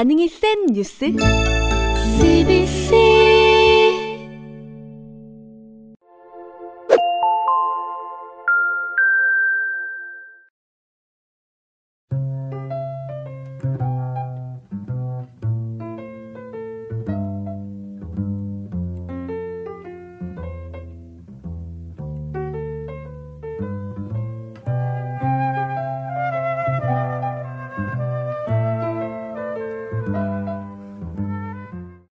반응이 센 뉴스 CBC